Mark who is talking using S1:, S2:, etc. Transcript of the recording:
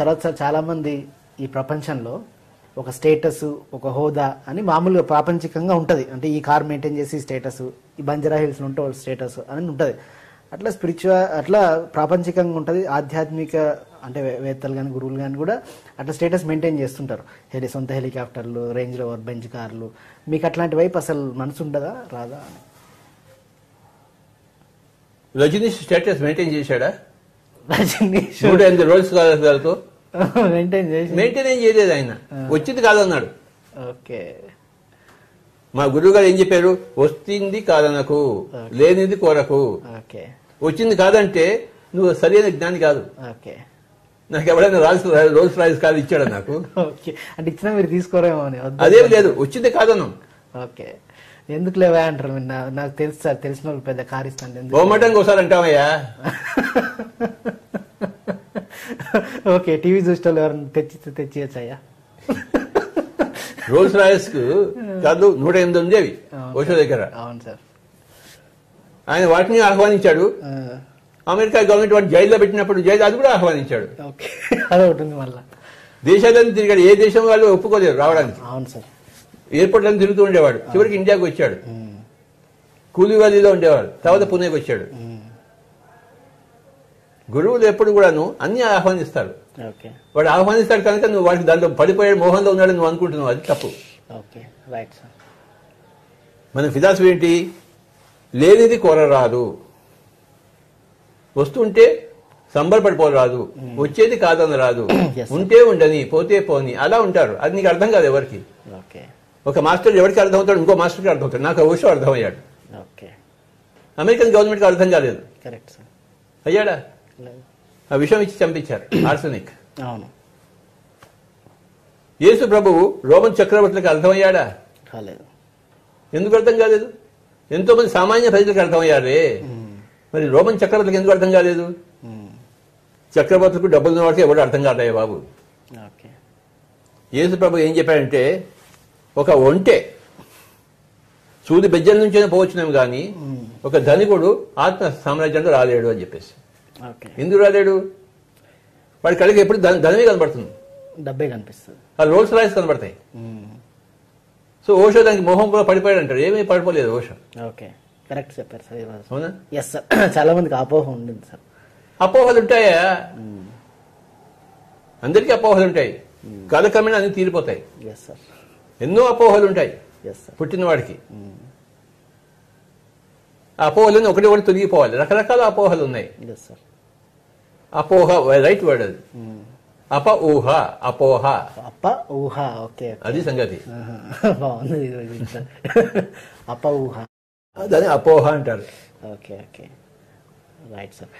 S1: తర్వాత సార్ చాలా మంది ఈ ప్రపంచంలో ఒక స్టేటస్ ఒక హోదా అని మామూలుగా ప్రాపంచికంగా ఉంటుంది. అంటే ఈ కార్ మెయింటైన్ చేసి స్టేటస్ ఈ బంజారా హిల్స్ ఉంటే స్టేటస్ అని ఉంటుంది. అట్లా స్పిరిచువల్ అట్లా ప్రాపంచికంగా ఉంటుంది. ఆధ్యాత్మిక అంటే వేత్తలు కానీ గురువులు కానీ కూడా అట్లా స్టేటస్ మెయింటైన్ చేస్తుంటారు. హెలి సొంత హెలికాప్టర్లు రేంజ్ రోవర్ బెంచ్ కార్లు. మీకు అట్లాంటి వైపు అసలు మనసు ఉండదా రాదా అని?
S2: రజనీష్ స్టేటస్ మెయింటైన్ చేశాడా?
S1: రజనీష్
S2: ఎనిమిది రోజు కాలతో
S1: మెయింటైన్ చేసి.
S2: మెయింటైన్ ఏం చేయలేదు ఆయన. వచ్చింది కాదన్నాడు.
S1: ఓకే.
S2: మా గురువు గారు ఏం చెప్పారు? వస్తుంది కాదనకు లేనిది కోరకు.
S1: ఓకే.
S2: వచ్చింది కాదంటే నువ్వు సరైన జ్ఞాని కాదు.
S1: ఓకే.
S2: నాకు ఎవరైనా రాల్స్ రోల్స్ రాయిస్ కాదు ఇచ్చాడు నాకు?
S1: అంటే ఇచ్చినా మీరు తీసుకోరేమో అని.
S2: అదేం లేదు. వచ్చింది కాదన్నాం
S1: ఓకే. ఎందుకు లేవా అంటారు? నాకు తెలుసు సార్ తెలిసిన వాళ్ళు పెద్ద కార్ ఇస్తాను ఎందుకు?
S2: బొమ్మటంగా ఒకసారి అంటామయ్యా
S1: ఓకే టీవీ చూస్తే ఎవరైనా తెచ్చి తెచ్చియచ్చయ్యా
S2: రోల్స్ రాయల్స్కు కాదు నూట ఎనిమిది ఉండేవి ఓషో దగ్గర.
S1: అవును సార్.
S2: ఆయన వాటిని ఆహ్వానించాడు. అమెరికా గవర్నమెంట్ వాడిని జైల్లో పెట్టినప్పుడు జైలు అది కూడా ఆహ్వానించాడు.
S1: ఓకే అదే ఉంటుంది మళ్ళా.
S2: దేశాలను తిరిగాడు. ఏ దేశం వాళ్ళు ఒప్పుకోలేరు రావడానికి.
S1: అవును సార్.
S2: ఎయిర్పోర్ట్లను తిరుగుతూ ఉండేవాడు. చివరికి ఇండియాకి వచ్చాడు. కూలీవాలీలో ఉండేవాడు. తర్వాత పుణేకి వచ్చాడు. గురువులు ఎప్పుడు కూడాను అన్ని ఆహ్వానిస్తారు. వాడు ఆహ్వానిస్తాడు కనుక నువ్వు వాడికి దాంట్లో పడిపోయాడు మోహంలో ఉన్నాడు నువ్వు అనుకుంటున్నావు అది తప్పు. మన ఫిలాసఫీ ఏంటి? లేనిది కోరరాదు. వస్తుంటే సంబరపడిపోరాదు వచ్చేది కాదని రాదు. ఉంటే ఉండని పోతే పోని అలా ఉంటారు. అది నీకు అర్థం కాదు ఎవరికి? ఒక మాస్టర్ ఎవరికి అర్థమవుతాడు? ఇంకో మాస్టర్కి అర్థమవుతాడు. నాకు ఓషో అర్థమయ్యాడు.
S1: ఓకే
S2: అమెరికన్ గవర్నమెంట్కి అర్థం కాలేదు. అయ్యాడా. ఆ విషయం ఇచ్చి చంపించారు. ఆర్సనిక్.
S1: అవును.
S2: యేసు ప్రభువు రోమన్ చక్రవర్తులకు అర్థమయ్యాడా?
S1: కాలేదు.
S2: ఎందుకు అర్థం కాలేదు? ఎంతో మంది సామాన్య ప్రజలకు అర్థమయ్యారే. మరి రోమన్ చక్రవర్తులకు ఎందుకు అర్థం కాలేదు? చక్రవర్తులకు డబ్బులు ఉన్న వాడికి ఎవరు అర్థం కాదయ్య బాబు? యేసు ప్రభు ఏం చెప్పాడంటే ఒక ఒంటె సూది బెజ్జల నుంచైనా పోవచ్చునేమో కానీ ఒక ధనికుడు ఆత్మ సామ్రాజ్యంలో రాలేడు అని చెప్పేసి. ఎందుకు రాలేడు? వాడి కళ్ళకి ఎప్పుడు ధన- ధనమే కనబడుతుంది.
S1: డబ్బే కనిపిస్తుంది.
S2: ఆ రోల్స్ రాయిస్ కనబడతాయి. సో ఓషో దానికి మొహం కూడా పడిపోయాడు అంటాడు. ఏమీ పడిపోలేదు ఓషో.
S1: ఓకే. కరెక్ట్ చెప్పారు సార్
S2: అవునా?
S1: ఎస్ సార్ చాలా మందికి అపోహ ఉండింది సార్.
S2: అపోహలు ఉంటాయా? అందరికీ అపోహలు ఉంటాయి. కాలక్రమేణా అన్ని తీరిపోతాయి.
S1: ఎస్ సార్
S2: ఎన్నో అపోహలు ఉంటాయి. పుట్టినవాడికి. అపోహలన్నీ ఒకటి ఒకటి తొలగిపోవాలి రకరకాల అపోహలు ఉన్నాయి అపోహ రైట్ వర్డ్ అది.
S1: ఉమ్,
S2: అప ఊహ అపోహ
S1: అప్ప ఊహ ఓకే
S2: అది సంగతి.
S1: అప్ప ఊహ.
S2: దాన్ని అపోహ అంటారు.
S1: Okay okay. Right sir